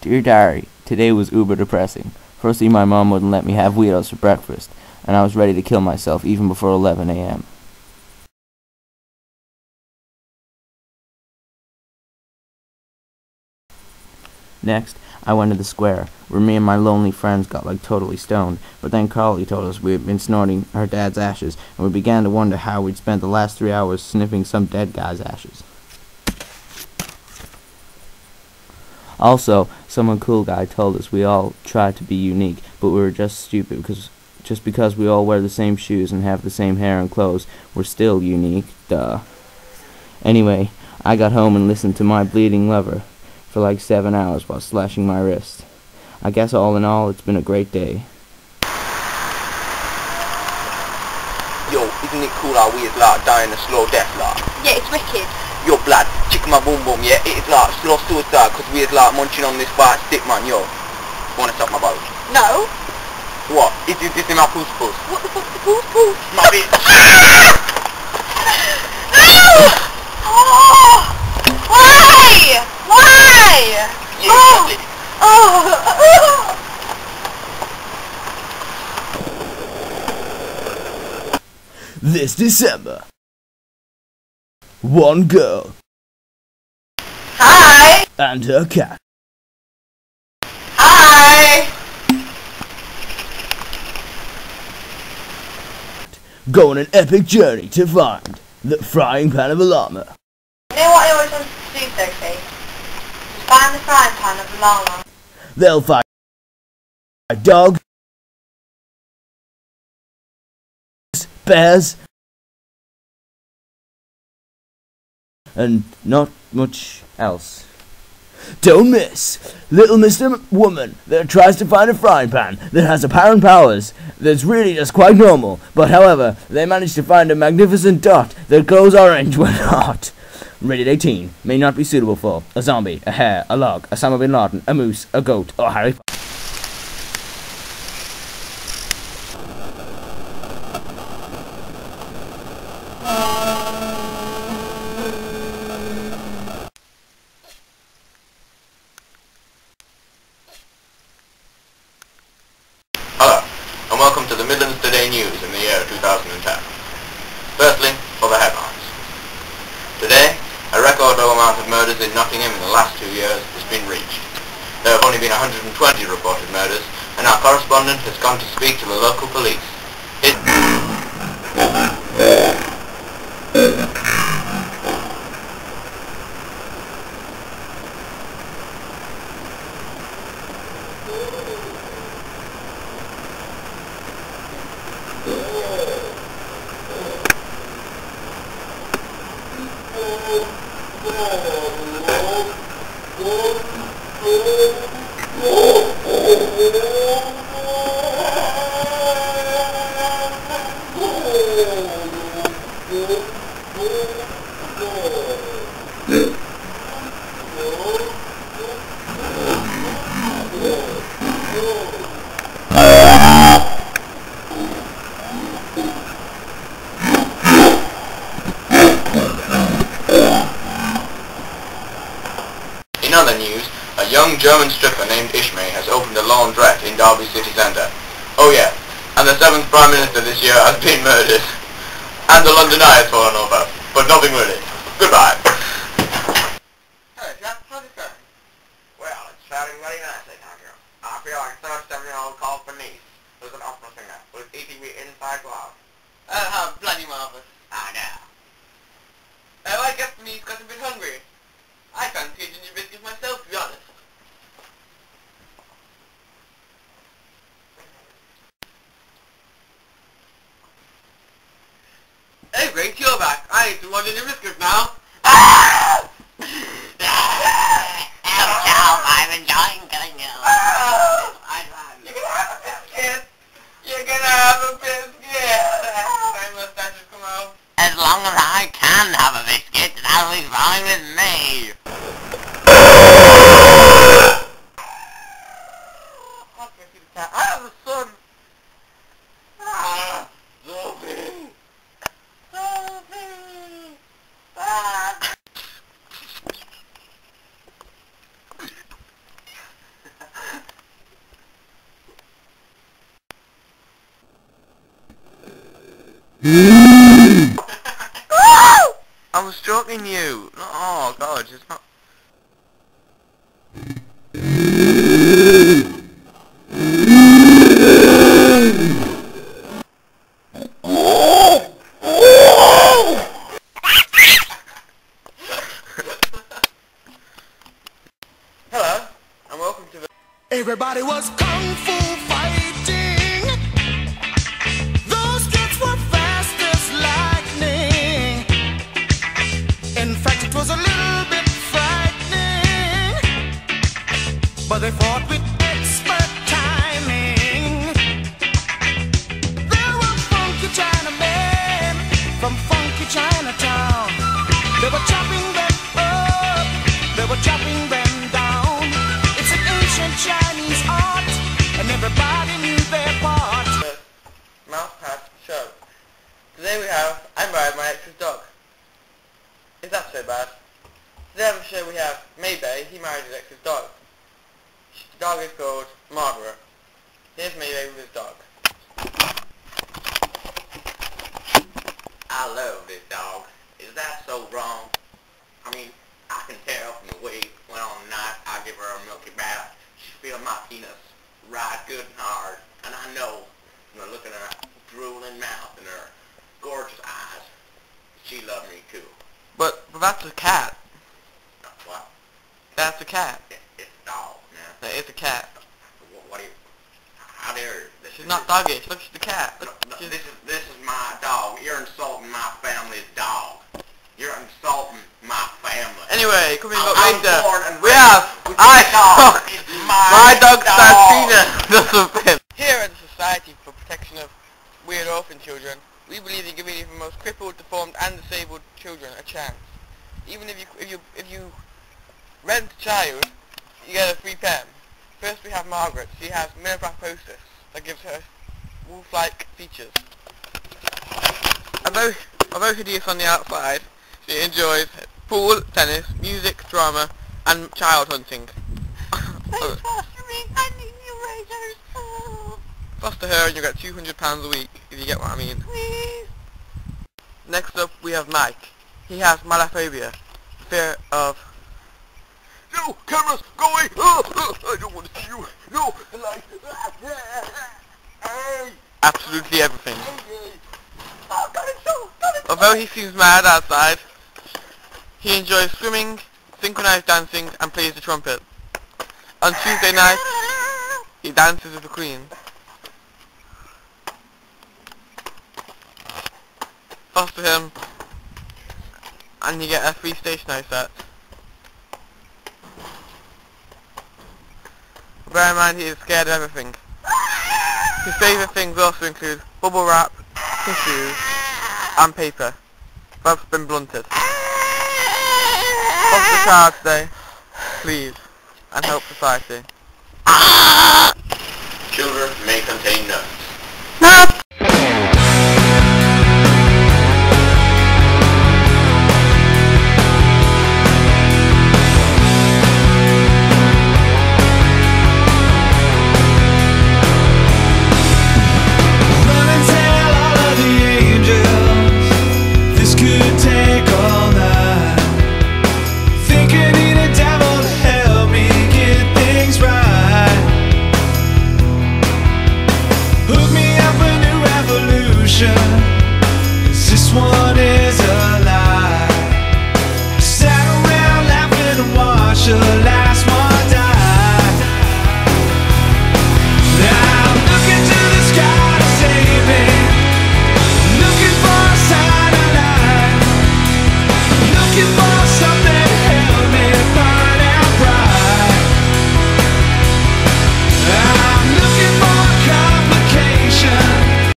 Dear Diary, today was uber depressing. Firstly, my mom wouldn't let me have Weetos for breakfast, and I was ready to kill myself even before 11 a.m. Next, I went to the square, where me and my lonely friends got like totally stoned, but then Carly told us we had been snorting her dad's ashes, and we began to wonder how we'd spent the last three hours sniffing some dead guy's ashes. Also, some cool guy told us we all try to be unique, but we were just stupid because just because we all wear the same shoes and have the same hair and clothes, we're still unique. Duh. Anyway, I got home and listened to My Bleeding Lover for like seven hours while slashing my wrist. I guess all in all, it's been a great day. Yo, isn't it cool how we is like dying a slow death like? Yeah, it's wicked. Yo, blood, chicken my boom boom, yeah? It is like slow suicide because we is like munching on this white stick, man, yo. Wanna suck my balls? No. What? Is this, this in my puss puss? What the fuck's the pool pool? My bitch! oh! Why? Why? Yeah, oh! exactly. Oh! This December. One girl Hi! and her cat Hi! go on an epic journey to find the frying pan of a llama. You know what I always wanted to do, Sophie? Find the frying pan of the llama. They'll fight dogs, bears, and not much else. Don't miss Little Mr. Woman that tries to find a frying pan that has apparent powers that's really just quite normal, but however, they manage to find a magnificent dot that glows orange when hot. Rated 18 may not be suitable for a zombie, a hare, a log, a Osama bin Laden, a moose, a goat, or Harry Potter. Hello, and welcome to the Midlands Today News in the year 2010. Firstly, for the headlines. Today, a record low amount of murders in Nottingham in the last two years has been reached. There have only been 120 reported murders, and our correspondent has gone to speak to the local police. It In German stripper named Ishmay has opened a laundrette in Derby city centre. Oh yeah, and the seventh Prime Minister this year has been murdered. And the London Eye has fallen over. But nothing really. Goodbye. Hey Jack, how's it going? Well, it's faring very nicely, eh, thank you. I feel like a 37-year-old called Bernice, who's an opera singer, who's eating me inside out. Oh, how bloody marvellous. I know. Oh, I guess Bernice got a bit hungry. I fancy a ginger biscuit myself, to be honest. Hey, Grace, you're back. I need some more ginger biscuits now. I'm enjoying killing you. You can have a biscuit. You can have a biscuit. My mustache has come out. As long as I can have a biscuit, that'll be fine with me. I have a son. Ah, Sophie. Sophie. Ah. I'm stroking you. Oh god, it's not. Hello, and welcome to the. Everybody was But they fought with expert timing. There were funky Chinamen from funky Chinatown. They were chopping them up. They were chopping them that's a cat. What? That's a cat. It, it's a dog, man. It's a cat. What, what do you... How dare... This She's not doggish. Look, she's the cat. Look, no, this is this is my dog. You're insulting my family's dog. You're insulting my family. Anyway, I'm later, born and we have I dog. My my dog dog. Fit. Here at the Society for Protection of Weird Orphan Children, we believe in giving even the most crippled, deformed, and disabled children a chance. Even if you if you if you rent a child, you get a free pen. First we have Margaret. She has menopausis that gives her wolf-like features. Although, although hideous on the outside, she enjoys pool, tennis, music, drama, and child hunting. Foster her and you get £200 a week, if you get what I mean. Please. Next up, we have Mike. He has malaphobia, fear of... No, cameras, go away! Oh, oh, I don't want to see you! No, the light! Absolutely everything. Oh, Although he seems mad outside, he enjoys swimming, synchronized dancing, and plays the trumpet. On Tuesday night, he dances with the Queen. Foster him, and you get a free stationery set. Bear in mind he is scared of everything. His favourite things also include bubble wrap, tissues, and paper. Bob's been blunted. Foster child today, please, and help society. Children may contain nuts. Run